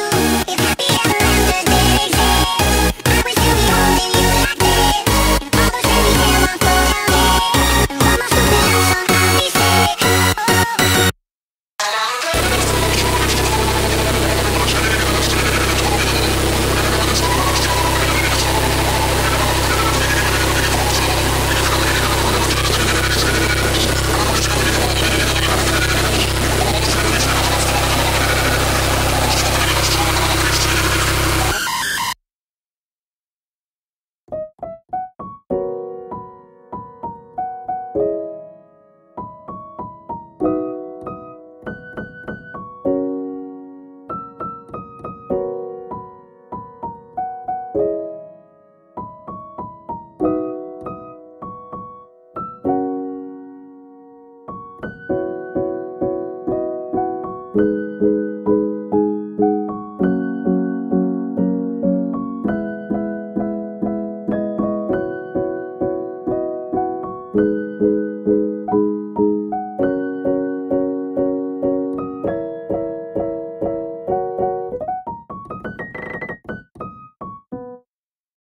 you